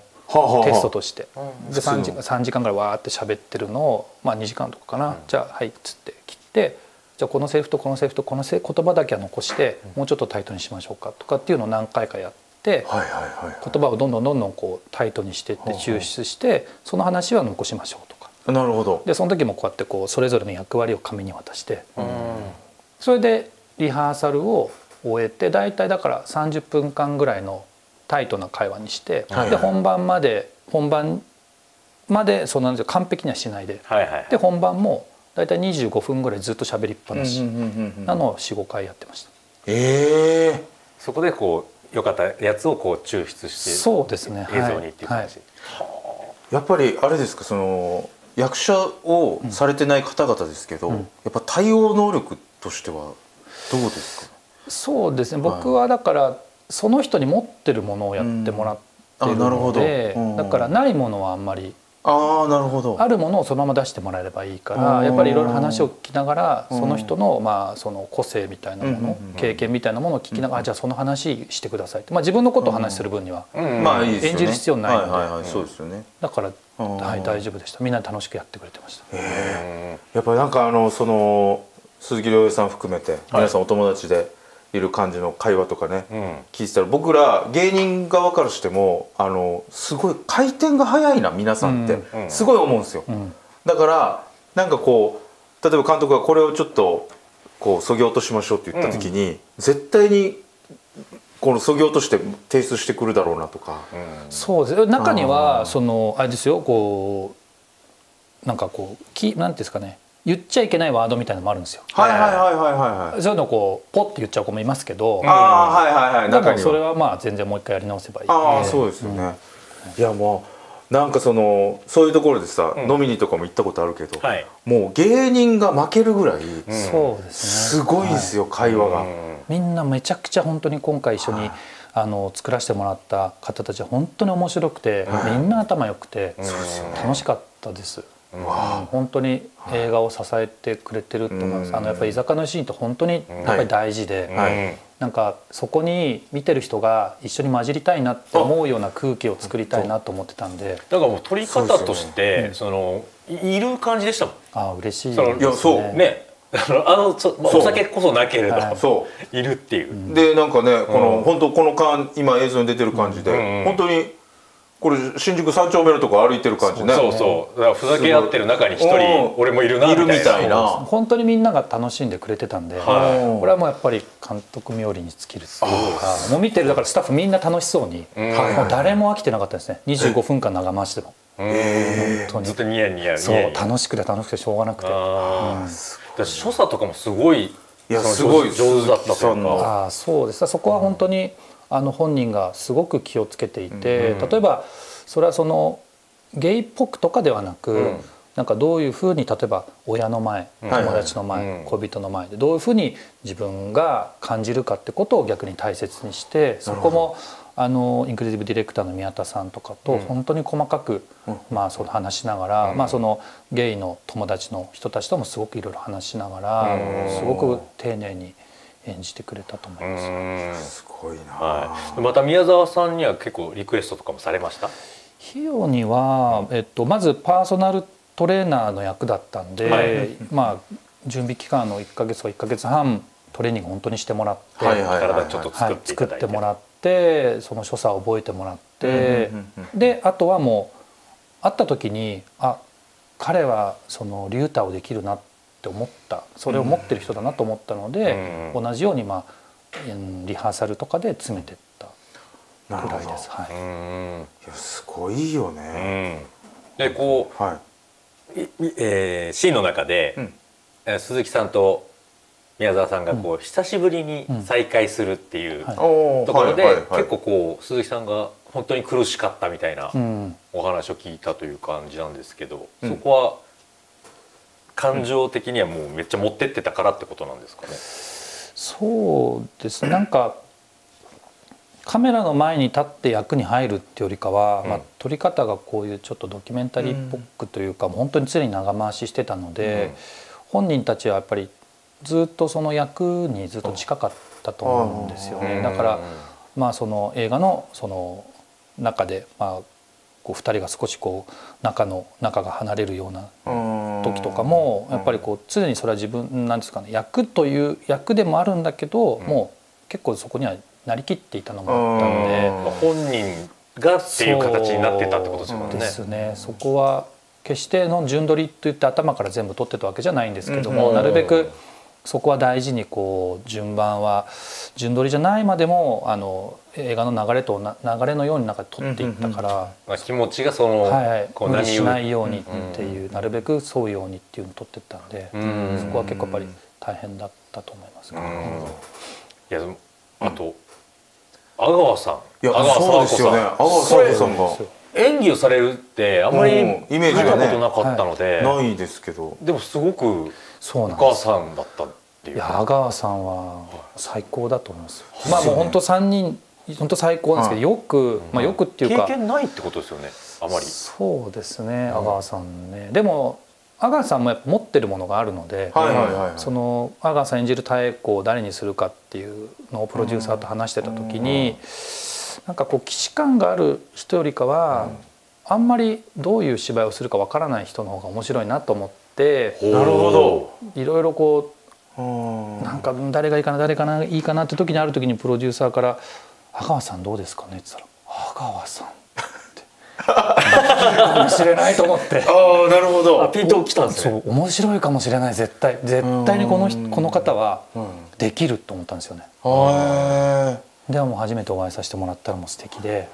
テストとして。うん。で3時間3時間ぐらいわーって喋ってるのを、まあ、2時間とかかな、じゃあはいっつって切ってじゃあこのセリフとこのセリフとこのせ言葉だけは残してもうちょっとタイトにしましょうかとかっていうのを何回かやってはいはいはい言葉をどんどんどんどんこうタイトにしてって抽出してその話は残しましょうとか。なるほど。でその時もこうやってこうそれぞれの役割を紙に渡して。うん。それでリハーサルを終えて大体だから30分間ぐらいのタイトな会話にして、はいはい。で本番まで本番までそうなんですよ完璧にはしないで。はいはいで本番も大体25分ぐらいずっと喋りっぱなし。なのを45回やってました。ええそこでこう良かったやつをこう抽出してそうですね。映像にっていう感じ、やっぱりあれですかその役者をされてない方々ですけど、うん。やっぱ対応能力としてはどうですか？そうですね。はい僕はだからその人に持ってるものをやってもらってるうんあなるほど。のでうん。だからないものはあんまりああなるほど。あるものをそのまま出してもらえればいいかうん。らやっぱりいろいろ話を聞きながらうん。その人のまあその個性みたいなものうん経験みたいなものを聞きながらあじゃあその話してくださいって。まあ自分のことを話する分には演じる必要ないので。はいはいはいそうですよね。だからうん。はい大丈夫でした。みんな楽しくやってくれてました。ええ。やっぱりなんかあのその鈴木亮平さん含めて皆さんお友達でいる感じの会話とかね、うん。聞いてたら僕ら芸人側からしてもあのすごい回転が早いな皆さんって、うんうん。すごい思うんですよ、うん。だからなんかこう例えば監督がこれをちょっとこうそぎ落としましょうって言った時に、絶対にこのそぎ落として提出してくるだろうなとか、そうです。中にはそのあれですよこうなんかこうきなんていうんですかね言っちゃいけないワードみたいなのもあるんですよ。はいはいはいはいはいはい。そういうのをこうポッて言っちゃう子もいますけど、ああはいはいはいで中にはもそれはまあ全然もう一回やり直せばいい。ああそうですよね、いやもうなんかそのそういうところでさ、うん飲みにとかも行ったことあるけど、はい。もう芸人が負けるぐらいそうですね。すごいんですよ、会話が、みんなめちゃくちゃ本当に今回一緒に、あの作らせてもらった方たちは本当に面白くて、みんな頭良くて、楽しかったです。うん。本当に映画を支えてくれてると思います。うん。あのやっぱり居酒屋のシーンって本当にやっぱり大事で、はい。なんかそこに見てる人が一緒に混じりたいなって思うような空気を作りたいなと思ってたんで、だからもう撮り方としてそ,、のいいる感じでしたもん。ああ嬉しいですね。いやそうね。あのそお酒こそなけれど、はい。そいるっていう、うでなんかねこの、うん。本当この間今映像に出てる感じで、うん。本当にこれ新宿三丁目のとこ歩いてる感じね。そうそう。だからふざけ合ってる中に一うん人俺もいるないるみたいな。本当にみんなが楽しんでくれてたんで、はい。これはもうやっぱり監督冥利に尽きるっていうかもう見てるだからスタッフみんな楽しそうに、うんもう誰も飽きてなかったですね。25分間長回しでも、うん。本当に。ずっとニヤニヤそう楽しくて楽しくてしょうがなくて。あ所作とかもすごいいやすごい上手だったというか。ああそうです。そこは本当にあの本人がすごく気をつけていて、例えばそれはそのゲイっぽくとかではなく、うん。なんかどういうふうに例えば親の前友達の前、うん。恋人の前でどういうふうに自分が感じるかってことを逆に大切にしてそこもあのインクルーティブディレクターの宮田さんとかと本当に細かく、まあ、その話しながら、まあ、そのゲイの友達の人たちともすごくいろいろ話しながら、すごく丁寧に演じてくれたと思います。うん。すごいな、はい、また宮沢さんには結構リクエストとかもされました？費用には、えっと、まずパーソナルトレーナーの役だったんで、はい。まあ準備期間の1か月か1か月半トレーニング本当にしてもらって、はいはい体ちょっとはい作ってい作って。もらってその所作を覚えてもらって、であとはもう会った時にあ彼はそのリュータをできるなって思ったそれを持ってる人だなと思ったので、うん。同じように、まあ、うんリハーサルとかで詰めてったぐらいです。はい。うん。いやすごいようね、ん。でこはい。いえーシーンの中で、うん。えー鈴木さんと宮沢さんがこう、久しぶりに再会するっていうところで、はいはいはい。結構こう鈴木さんが本当に苦しかったみたいなうん。お話を聞いたという感じなんですけど、うん。そこは感情的にはもうめっちゃ持ってってたからってことなんですかね。そうですね。なんかカメラの前に立って役に入るっていうよりかは、まあ、撮り方がこういうちょっとドキュメンタリーっぽくというか、もう本当に常に長回ししてたので、本人たちはやっぱりずっとその役にずっと近かったと思うんですよね。だからまあその映画のその中でまあこう2人が少しこう仲の仲が離れるような時とかもやっぱりこう常にそれは自分なんですかね役という役でもあるんだけどもう結構そこにはなりきっていたのもあったので。まあ本人がっていう形になってたってことですもんね。ですね。そこは決しての順取りといって頭から全部取ってたわけじゃないんですけども、なるべくそこは大事にこう順番は順取りじゃないまでもあの映画の流れとな流れのように中で取っていったから、まあ気持ちがその、はいはい、こう無理しないをようにっていう、なるべく沿うようにっていうのを取ってったんで、んそこは結構やっぱり大変だったと思いますけど、いやでもあと、阿川さん。いや阿川そうですよね。阿川これ佐和子さんが演技をされるってあんまりうん。イメージ見たことなかったので、ないですけど。でもすごくお母さんだったっていう。いや阿川さんは最高だと思います。まあもう本当三人本当最高なんですけど、よくまあよくっていう経か、験ないってことですよねあまり。そうですね阿川さんね。でも阿川さんもやっぱ持ってるものがあるので、はいはいはいはい。その阿川さん演じる妙子を誰にするかっていうのをプロデューサーと話してた時に、なんかこう既視感がある人よりかは、あんまりどういう芝居をするかわからない人の方が面白いなと思って、なるほど。いろいろこううん。なんか誰がいいかな誰かないいかなって時にある時にプロデューサーから「阿川さんどうですかね?」って言ったら「阿川さん」って。かもしれないと思って。ああなるほど。ピント来たんですそねう面白いかもしれない絶対。絶対にこの人この方はうん。できると思ったんですよね。はでもう初めてお会いさせてもらったらもう素敵で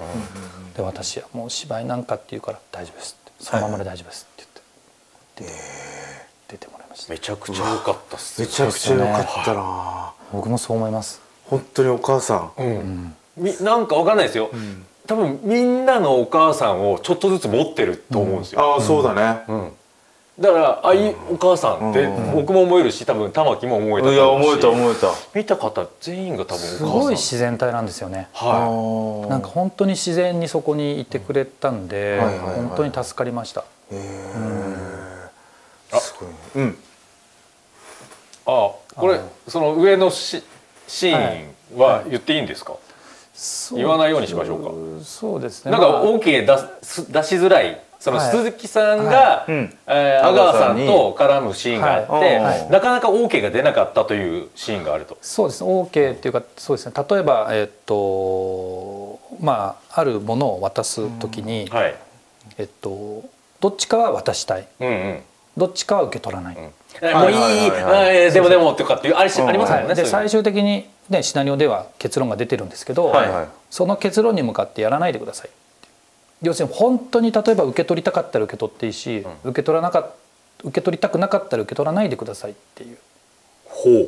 で私はもう芝居なんかって言うから「大丈夫です」って「そのままで大丈夫です」って言って出てもらいました。めちゃくちゃ良かったっすいめちゃくちゃ良かったな。僕もそう思います。本当にお母さん。うん。みなんかわかんないですよ、多分みんなのお母さんをちょっとずつ持ってると思うんですよ、ああそうだね。うんだからあいいお母さんってうん。僕も思えるし多分玉木も思えたといや思うし。思えた思えた。見た方全員が多分すお母さん。ごい自然体なんですよね。はなんか本当に自然にそこにいてくれたんで、はいはいはい。本当に助かりました。すごいうん。いあこれその上のシシーンは言っていいんですか、言わないようにしましょうか。そうですね。なんかまあ。OK 出す出しづらいそのはい。鈴木さんが、うん。えー阿川さんと絡むシーンがあって、はい。はい。なかなか OK が出なかったというシーンがあると。そうですね。OK っていうかそうですね。例えばえっとまああるものを渡すときに、はい。えっとどっちかは渡したい、うんうん。どっちかは受け取らない。えもういい、でもでもとかっていうあれしうん。ありますもんね。はい、で最終的に、ね、シナリオでは結論が出てるんですけど、はいはい。その結論に向かってやらないでください要するに本当に例えば受け取りたかったら受け取っていいし、受け取らなか受け取りたくなかったら受け取らないでくださいっていう。ほう。で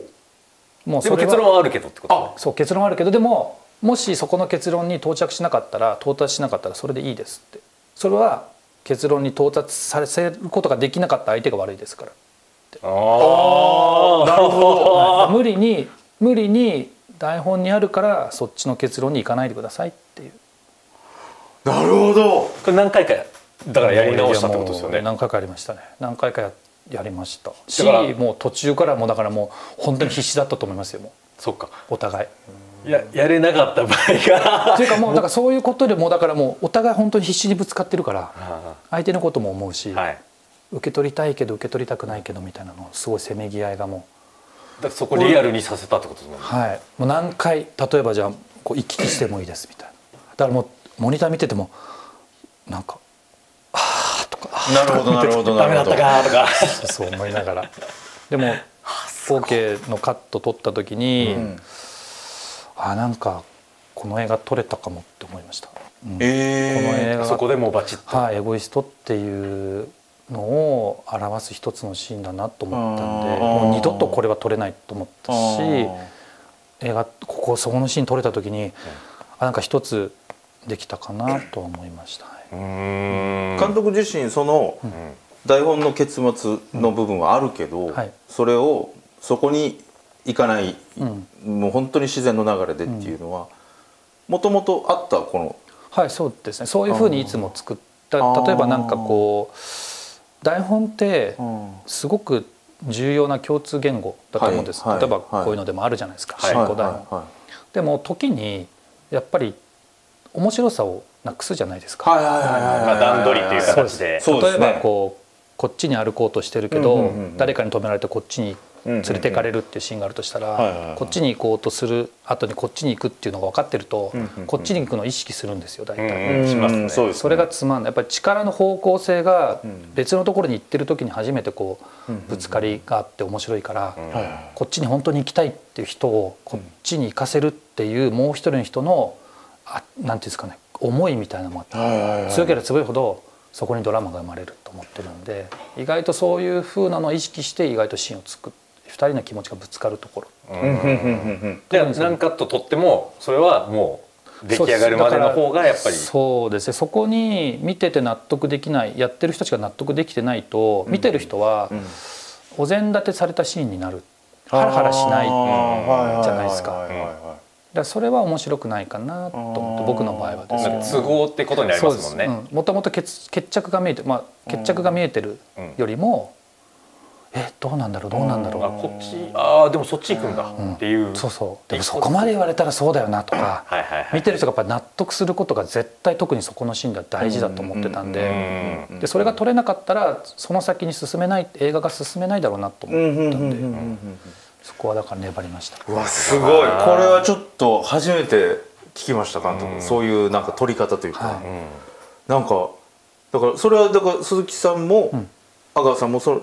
ももうそれは結論はあるけどってこと、ね。そう結論はあるけどでももしそこの結論に到着しなかったら到達しなかったらそれでいいですって。それは結論に到達させることができなかった相手が悪いですからああ、なるほど。無理に無理に台本にあるからそっちの結論に行かないでくださいっていうなるほどこれ何回かだからやり直したってことですよね。何回かやりましたね何回かややりましたしもう途中からもうだからもう本当に必死だったと思いますよもそっか。うお互い。ややれなかった場合がというか もうだからそういうことでもうだからもうお互い本当に必死にぶつかってるからあ相手のことも思うし、ーはい。受け取りたいけど受け取りたくないけどみたいなのすごいせめぎ合いがもだからそこリアルにさせたってことですね。はいもう何回例えばじゃあこう行き来してもいいですみたいなだからもうモニター見ててもなんかなるほど なるほどなるほどダメだったかとか。そう思いながら。でも OK のカット撮った時に、あなんかこの映画撮れたかもって思いました、うん。このえ映画そこでもうバチッと。はい、エゴイストっていうのを表す一つのシーンだなと思ったんであー。もう二度とこれは撮れないと思ったしー。映画ここそこのシーン撮れた時に、あなんか一つできたかなとは思いました、はい。監督自身その台本の結末の部分はあるけど、はい。それをそこに行かない、うん。もう本当に自然の流れでっていうのは、もともとあったこのはいそうですね。そういうふうにいつも作った。例えばなんかこう台本ってすごく重要な共通言語だと思うんです、はい。はい。例えばこういうのでもあるじゃないですか、はい。進行台本、はい。はい。でも時にやっぱり面白さをなくすじゃないですか、段取りっていう形で。そうです。ね。例えばこうこっちに歩こうとしてるけど、誰かに止められてこっちに連れてかれるっていうシーンがあるとしたら、こっちに行こうとする後にこっちに行くっていうのが分かってると、こっちに行くのを意識するんですよ大体。うんしますね。そうですね。それがつまんない。やっぱり力の方向性が別のところに行ってる時に初めてこうぶつかりがあって面白いからこっちに本当に行きたいっていう人をこっちに行かせるっていうもう一人の人のあなんていうんですかね思いみたいなのもあって強ければ強い。ほどそこにドラマが生まれると思ってるんで意外とそういう風なのを意識して意外とシーンを作って2人の気持ちがぶつかるところ。で何カット取ってもそれはもう出来上がるまでの方がやっぱりそうですねそこに見てて納得できないやってる人たちが納得できてないと見てる人はお膳立てされたシーンになるハラハラしないじゃないですかだそれは面白くないかなと思って僕の場合はですね。都合ってことになりますもんね。もともと決決着が見えて、まあ、決着が見えてるよりも、えどうなんだろうどうなんだろう、あこっちああでもそっち行くんだっていう、そうそう。でもそこまで言われたらそうだよなとか見てる人がやっぱ納得することが絶対特にそこのシーンでは大事だと思ってたんで。でそれが取れなかったらその先に進めない映画が進めないだろうなと思ったんでそこはだから粘りました。うわすごい。これはちょっと初めて聞きました監督、そういうなんか撮り方というか、はい。なんかだからそれはだから鈴木さんも、阿川さんもそれ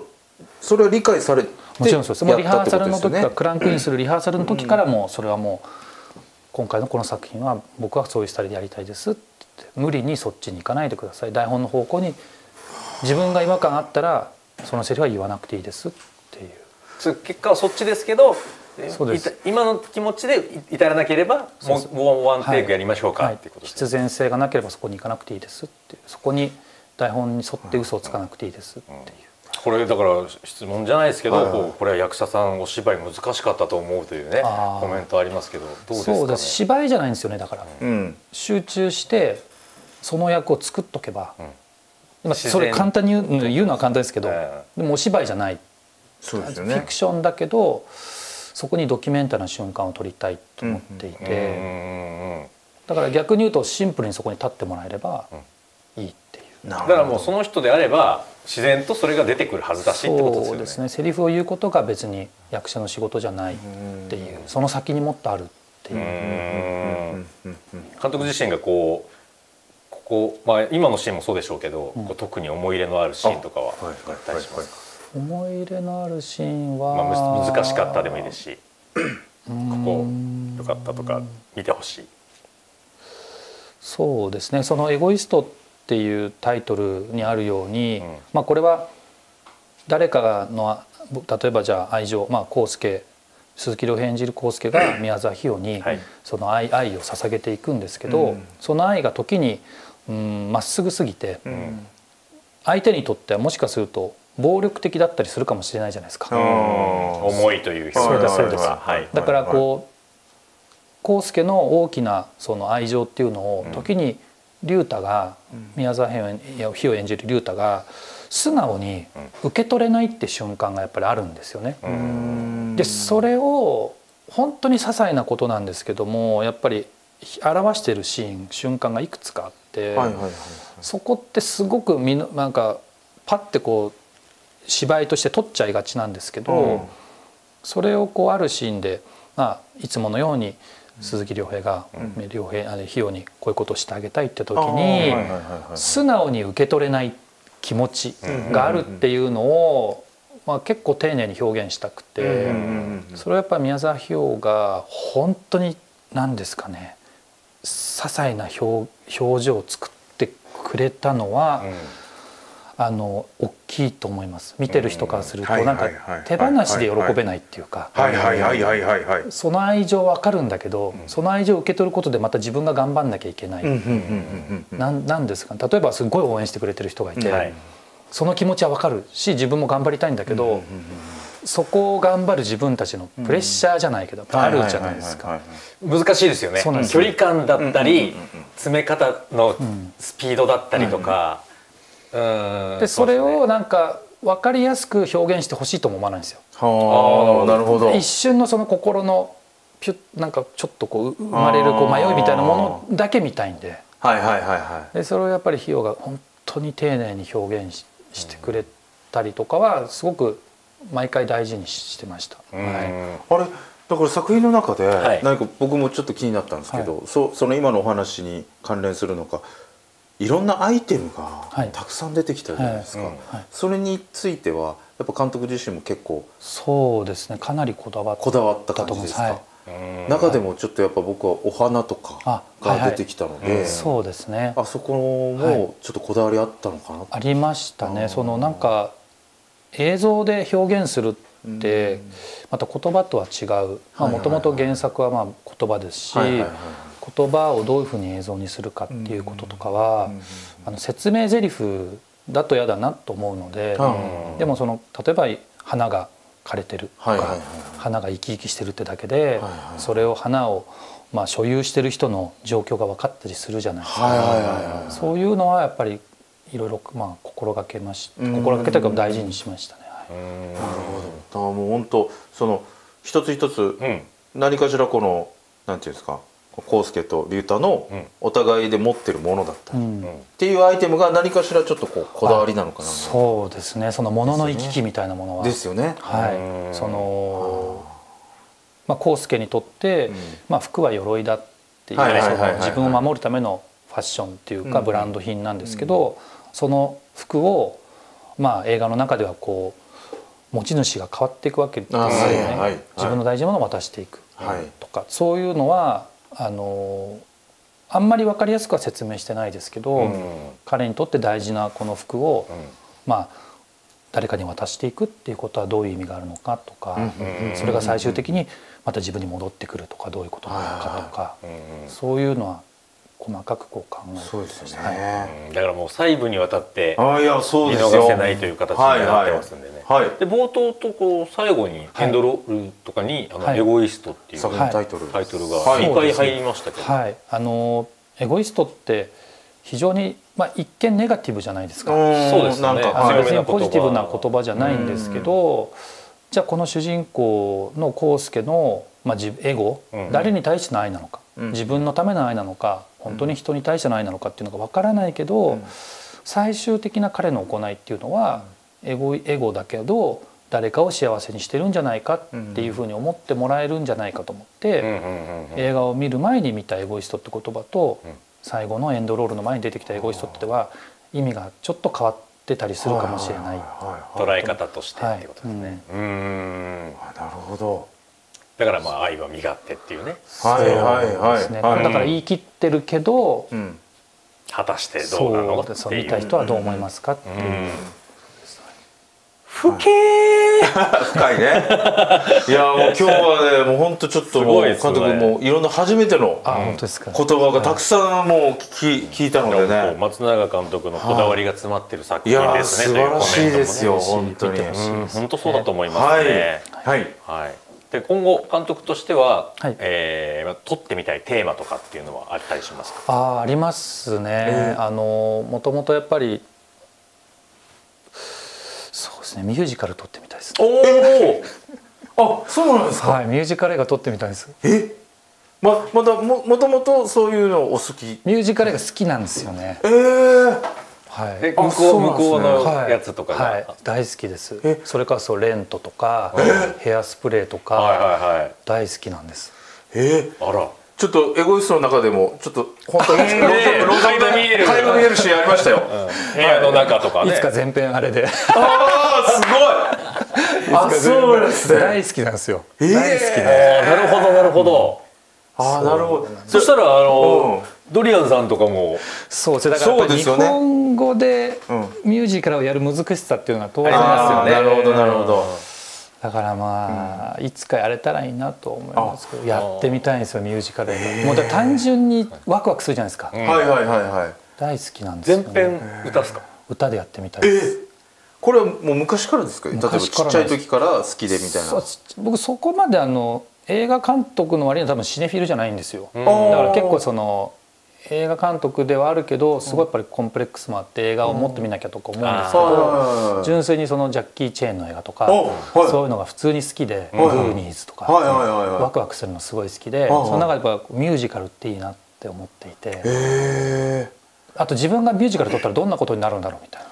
それは理解されてもちろんそうです。もうリハーサルの時かららクランクインするリハーサルの時からもうそれはもう今回のこの作品は僕はそういうスタイルでやりたいですって言って無理にそっちに行かないでください。台本の方向に自分が違和感あったらそのセリフは言わなくていいですっていう。そ結果はそっちですけど今の気持ちでい至らなければもうワンテイクやりましょうかはい。っていうことです、必然性がなければそこに行かなくていいですってそこに台本に沿って嘘をつかなくていいですっていう。これだから質問じゃないですけど、はい。はいこれは役者さんお芝居難しかったと思うというねコメントありますけどどうですか、ね、そうです。芝居じゃないんですよねだから、うん。集中してその役を作っとけば、今自然それ簡単に言うのは簡単ですけど、え。でもお芝居じゃない、そうですよね。フィクションだけどそこにドキュメンタリーな瞬間を撮りたいと思っていて、うんうんうんだから逆に言うとシンプルにそこに立ってもらえればいいっていう。だだからもうその人であれば自然とそれが出てくるはずだしってことですよね。そうですね。セリフを言うことが別に役者の仕事じゃないっていう。その先にもっとあるっていう。う。ん監督自身がこうここ、まあ、今のシーンもそうでしょうけど、こう特に思い入れのあるシーンとかはあったりしますか、思い入れのあるシーンは、まあ、む難しかったでもいいですしここ良かったとか見てほしい。そうですね。その「エゴイスト」っていうタイトルにあるように、ん。まあこれは誰かの例えばじゃあ愛情まあ康介鈴木亮平演じる康介が 宮沢ひよにはい。その愛愛を捧げていくんですけど、その愛が時にうんまっすぐすぎて、相手にとってはもしかすると暴力的だったりするかもしれないじゃないですか。思いというそうですはい。だからこう康介の大きなその愛情っていうのを時に龍太が宮沢ひを演じる龍太が素直に受け取れないって瞬間がやっぱりあるんですよね。でそれを本当に些細なことなんですけどもやっぱり表しているシーン瞬間がいくつかあって、はいはいはい。そこってすごくみのなんかパッてこう芝居として撮っちゃいがちなんですけど、うん。それをこうあるシーンで、まあ、いつものように鈴木亮平が亮平あれ費用にこういうことをしてあげたいって時に素直に受け取れない気持ちがあるっていうのを、まあ、結構丁寧に表現したくてそれはやっぱり宮沢費用が本当に何ですかね些細な表表情を作ってくれたのは、あの大きいと思います。見てる人からするとうん。なんか手放しで喜べないっていうか。はいはいはいはいはい。はいその愛情わかるんだけどその愛情を受け取ることでまた自分が頑張んなきゃいけない。なんなんですか。ね例えばすごい応援してくれてる人がいて、はい。その気持ちはわかるし自分も頑張りたいんだけど、そこを頑張る自分たちのプレッシャーじゃないけど、あるじゃないですか。難しいですよね。距離感だったり、詰め方のスピードだったりとか、うんでそれうをなんか分かりやすく表現してほしいとも思わないんですよ。はあなるほど。一瞬のその心のピュッなんかちょっとこう生まれるこう迷いみたいなものだけ見たいんで。はいはいはいはでそれをやっぱり費用が本当に丁寧に表現ししてくれたりとかはすごく毎回大事にしてました。ん。はい。いあれだから作品の中ではい。何か僕もちょっと気になったんですけど、そうその今のお話に関連するのかいろんなアイテムはい。がたくさん出てきたじゃないですか、はい。うん。はい。それについてはやっぱ監督自身も結構そうですね。かなりこだわった。こだわった感じですか、だと思い。うん。中でもちょっとやっぱ僕はお花とかが出てきたので、そうですね。あそこはい。もちょっとこだわりあったのかな、ありましたね。そのなんか映像で表現するってまた言葉とは違う。もともと原作はまあ言葉ですしはいはいはい言葉をどういうふうに映像にするかっていうこととかはあの説明台詞だと嫌だなと思うのでうん。でもその例えば花が枯れてるとはいはいはいか花が生き生きしてるってだけではいはいそれを花をまあ所有してる人の状況が分かったりするじゃないですか。そういうのはやっぱりいろいろまあ心がけましうん。心がけというか大事にしましたね。なるほど。だからもう本当その一つ一つうん。何かしらこのなんていうんですか康介と龍太のうん。お互いで持ってるものだった。り、っうん。ていうアイテムが何かしらちょっとこうこだわりなのかな。そうですね。そのものの行き来みたいなものは、ですよね。はい、そのまあ康介にとって、うん。まあ、服は鎧だっていうはいはいはいはいその自分を守るためのファッションっていうかうん。ブランド品なんですけど、その服を、まあ、映画の中ではこう持ち主が変わっていくわけですよね、あはいはいはい。自分の大事なものを渡していくはい。とか、そういうのはあのあんまり分かりやすくは説明してないですけど、うん。彼にとって大事なこの服を、うん。まあ誰かに渡していくっていうことはどういう意味があるのかとか、うんそれが最終的にまた自分に戻ってくるとかどういうことなのかとか、うん。そういうのは細かくこう考えてそうですよはい。だからもう細部にわたってああいやそう見ですよ。逃せないという形になってますんでね。はいはい。で冒頭とこう最後にエンドロールとかに「あのはいエゴイスト」っていう作品のタイトル。タイトルがはい。2回入りましたけど、はい。あのエゴイストって非常に、まあ、一見ネガティブじゃないですか。んそうですね。別にポジティブな言葉じゃないんですけど、じゃあこの主人公の康介の、まあ、自エゴ、うん。誰に対しての愛なのか、うん。自分のための愛なのか本当に人に対しての愛なのかっていうのが分からないけど、うん最終的な彼の行いっていうのは、エゴエゴだけど誰かを幸せにしてるんじゃないかっていうふうに思ってもらえるんじゃないかと思って、うんうんうんうん映画を見る前に見たエゴイストって言葉と、うん。最後のエンドロールの前に出てきたエゴイストっては意味がちょっと変わってたりするかもしれない。はいはいはい捉はい。え方としてってことですね。うーん。あなるほど。だからまあ愛は身勝手っていうねはいはいはいねはい。だから言い切ってるけど、うん。果たしてどうなのってです見たいう。人はどう思いますかっていう、うん不敬深いね。いやもう今日はねもう本当ちょっともう監督もういろんな初めての。言葉がたくさんもう聞き聞いたのでね。松永監督のこだわりが詰まってる作品です素ね。晴らしいですよ本当に。本当そうだと思いますはいね。はい。はい。で今後監督としては、はいえーまあ撮ってみたいテーマとかっていうのはあったりしますか？あーありますね、えあのもともとやっぱりそうですねミュージカル撮ってみたいです、おお。あそうなんですか？はいミュージカル映画撮ってみたいですえ？ままたももともとそういうのお好き？ミュージカル映画好きなんですよねえー、はい向こう向そうなんですねこうのはいやつとかが。はい、大好きですえ？それからそうレントとかヘアスプレーとか、はいはいはい。大好きなんですえ？ー、あら。ちょっとエゴイストの中でもちょっと本当に見える垣間見えるシーンありましたよ。部屋の中とかね。いつか前編あれでああすごい。あそうですね。大好きなんですよ、えー大好きであーなるほどなるほど。ああなるほど。そしたらあの、うドリアンさんとかも。そうですねだからやっぱり日本語でうん。ミュージカルをやる難しさっていうのは当然ありますよね。なるほどなるほど。だからまあ、いつかやれたらいいなと思いますけどやってみたいんですよミュージカルもう単純にワクワクするじゃないですか、うん。はいはいはいはい。大好きなんですよ、全ね、編歌っすか？歌でやってみたいえです、これはもう昔からですか？例えばち昔からっちゃい時から好きでみたいな。僕そこまであの映画監督の割には多分シネフィルじゃないんですよ、うん。だから結構その映画監督ではあるけどすごいやっぱりコンプレックスもあって映画をもっと見なきゃとか思うんですけど、はい純粋にそのジャッキー・チェーンの映画とか、そういうのが普通に好きで、はいグーニーズとか、ワクワクするのすごい好きで、はいその中でやっぱミュージカルっていいなって思っていて、あと自分がミュージカル撮ったらどんなことになるんだろうみたい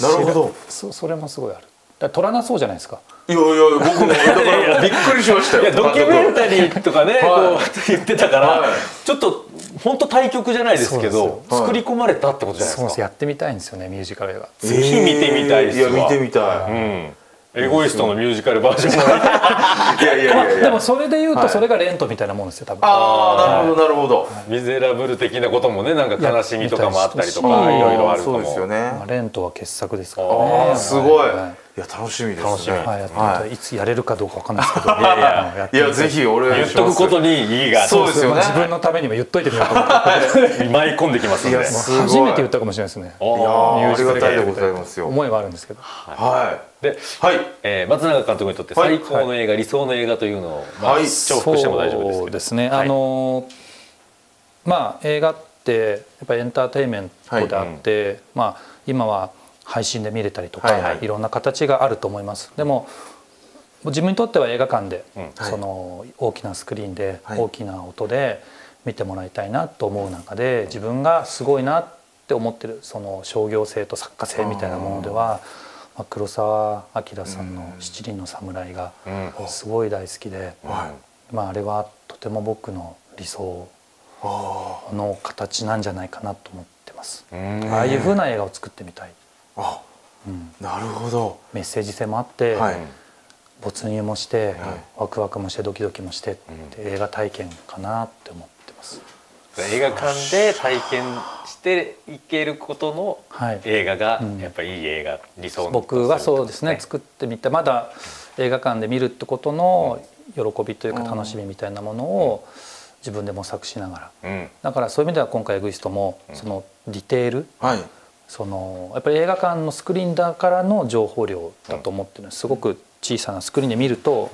な。なるほど。そそれもすごいあるだからなそうじゃないですか。いやいや僕もだからびっくりしましたよ。いやドキュメンタリリーとかね、はい。こう言ってたから、はい。ちょっと本当対局じゃないですけど作り込まれたってことじゃないそうですか。やってみたいんですよねミュージカル映画ぜひ見てみたいですわ。いや見てみたい、うん。エゴイストのミュージカルバージョンもいやいやいやいや。でもそれで言うはい。とそれがレントみたいなもんですよ多分。ああなるほどなるほど、ミゼラブル的なこともねなんか悲しみとかもあったりとかいろいろあるかも。そう。ですよねまあレントは傑作ですからあね。あすごい、はい。はいいや楽しみですね。楽しみ。はいやってみたい。いつやれるかどうかわかんないですけど。いやいやい。やぜひ俺言っとくことに意義がそうですよね。まあ自分のためにも言っといてみようと思って。舞い込んできますんで。いやすごい初めて言ったかもしれないですね。おい。やありがたいでございますよ。思いはあるんですけど。はい。で、はい。えー松永監督にとって最高の映画、理想の映画というのを、まあはい。重複しても大丈夫ですけど。そうですね、はい。あのまあ映画ってやっぱりエンターテインメントであって、まあ今は配信で見れたりとか、はいはい。いろんな形があると思います。でも自分にとっては映画館で、うん。その大きなスクリーンで、はい。大きな音で見てもらいたいなと思う中で自分がすごいなって思ってるその商業性と作家性みたいなものでは、まあ、黒澤明さんの「七人の侍」がうん。すごい大好きで、はまあ、あれはとても僕の理想の形なんじゃないかなと思ってます。うん。ああいう風な映画を作ってみたい。あうん。なるほど。メッセージ性もあって、はい。没入もして、はい。ワクワクもしてドキドキもしてって映画体験かなって思ってます。映画館で体験していけることのはい。映画がうん。やっぱりいい映画、理想の僕はそうですねと作ってみてまだ映画館で見るってことの喜びというか楽しみみたいなものを自分で模索しながら。うん。だからそういう意味では今回エグイストもそのディテールはいそのやっぱり映画館のスクリーンだからの情報量だと思ってるの。ですごく小さなスクリーンで見ると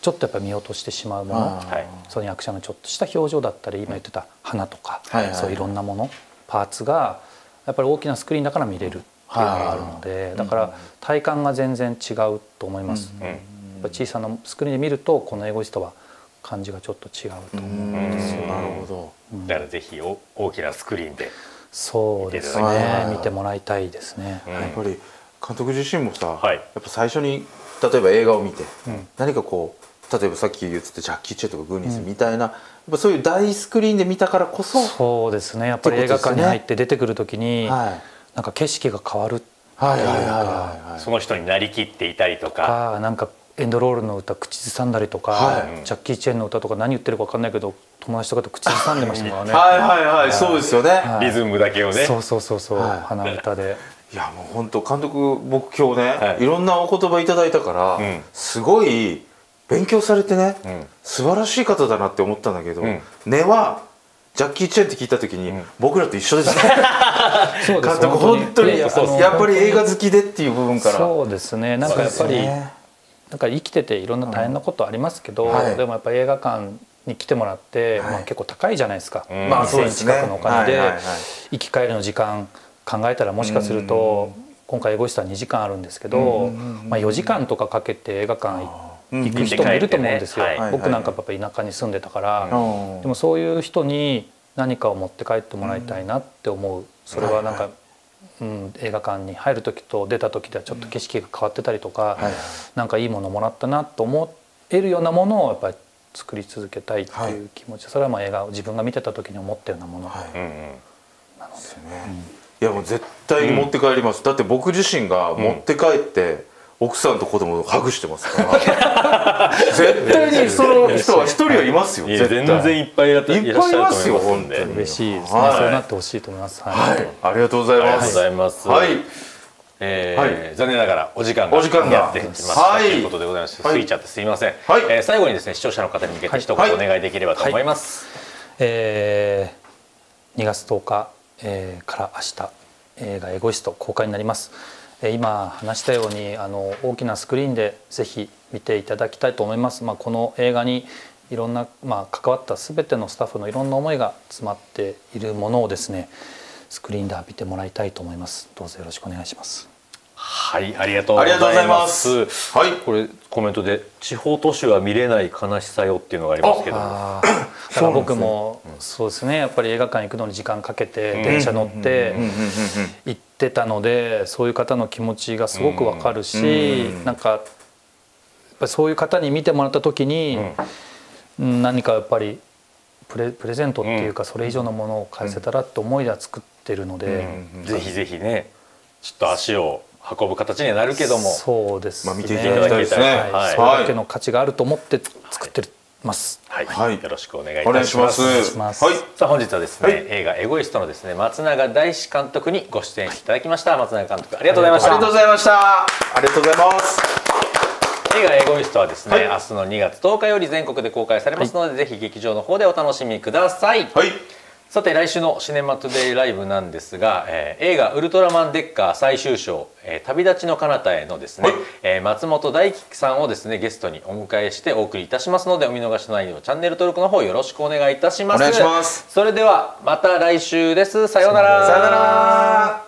ちょっとやっぱり見落としてしまうもの。その役者のちょっとした表情だったり今言ってた花とかそういろんなものパーツがやっぱり大きなスクリーンだから見れるっていうのがあるのでだから体感が全然違うと思います。小さなスクリーンで見るとこのエゴイストは感じがちょっと違うと思うんですよね。なるほど。だからぜひお大きなスクリーンで、そうですね。見てもらいたいですね。うん。やっぱり監督自身もさ、はい。やっぱ最初に例えば映画を見て、うん。何かこう例えばさっき言ってたジャッキー・チェンとかグーニーズみたいな、やっぱそういう大スクリーンで見たからこそ、そうですね。やっぱり映画館に入って出てくる時に、はい、なんか景色が変わるはいはいはいはいはい。その人になりきっていたりとか、かなんかエンドロールの歌口ずさんだりとか、はい。ジャッキー・チェンの歌とか何言ってるか分かんないけど友達とかと口ずさんでましたからね。はいはいはいそうですよね、はい。リズムだけをね、そうそうそうそう、はい。鼻歌で。いやもう本当監督僕今日ね、はい。い、ろんなお言葉いただいたから、うん。すごい勉強されてね、うん。素晴らしい方だなって思ったんだけど、うん。根はジャッキー・チェンって聞いた時に、ん。僕らと一緒ですね。そう監督本当にいやっぱり映画好きでっていう部分から。そうですね。なんかやっぱり、ね。なんか生きてていろんな大変なことありますけど、うんはい。でもやっぱり映画館に来てもらって、はい。まあ、結構高いじゃないですか、うん。まあそう2000円ですね。近くのお金で、行き帰りの時間考えたらもしかすると、今回エゴイストは2時間あるんですけど、まあ、4時間とかかけて映画館行く人もいると思うんですよ、僕なんかやっぱり田舎に住んでたから、うん。でもそういう人に何かを持って帰ってもらいたいなって思う。それはなんか、うん、映画館に入る時と出た時ではちょっと景色が変わってたりとか、はい。なんかいいものもらったなと思えるようなものをやっぱり作り続けたいっていう気持ち、それはまあ映画を自分が見てた時に思ったようなものはい。うんうん。なので、いやもう絶対に持って帰ります、だって僕自身が持って帰って、奥さんと子供をハグしてますから。絶対にその人は一人はいますよ全然いっぱいいらっしゃいっると思いまぱいいますすよんで本当に。嬉しいですね、はい。そうなってほしいと思います。はい。ありがとうございありがとうごますざいます。はいえーはい。残念ながらお時間がお時間が。やってきました、はい。ということでございまして、はい。過ぎちゃってすみません、はい。えー最後にですね視聴者の方に向けて一はい。言お願いできればと思います、えー2月10日、えーから明日映画「エゴイスト」公開になります、え今話したようにあの大きなスクリーンでぜひ見ていただきたいと思います。まあ、この映画にいろんな、まあ、関わった全てのスタッフのいろんな思いが詰まっているものをですねスクリーンで浴びてもらいたいと思います。どうぞよろしくお願いします。はい、ありがとうございありがとうございま。ますすはいこれコメントで地方都市は見れない悲しさよっていうのがありますけど。あーだから僕もそうですねやっぱり映画館行くのに時間かけて電車乗って行ってたのでそういう方の気持ちがすごくわかるしなんかやっぱりそういう方に見てもらった時にうん何かやっぱりプレプレゼントっていうかそれ以上のものを返せたらって思いでは作ってるのでぜひぜひね、ちょっと足を運ぶ形にはなるけども、そうですね。まあ見ていただきたいですね。はい。はい。それだけの価値があると思って作ってます。はい、はい。よろしくお願いいたしま。す。す願いします。はい。さあ本日はですね、はい。映画エゴイストのですね松永大志監督にご出演いただきました。松永監督ありがとうございました。ありがとうございました。ありがとうございます。映画エゴイストはですね、はい。明日の2月10日より全国で公開されますので、ぜひ劇場の方でお楽しみください、はいさて来週のシネマトゥデイライブなんですが、えー映画「ウルトラマンデッカー最終章、えー旅立ちの彼方へ」のですね、はい。えー松本大樹さんをですねゲストにお迎えしてお送りいたしますのでお見逃しのないようチャンネル登録の方よろしくお願いいたします。お願いします。それではまた来週です。さようなら。さよなら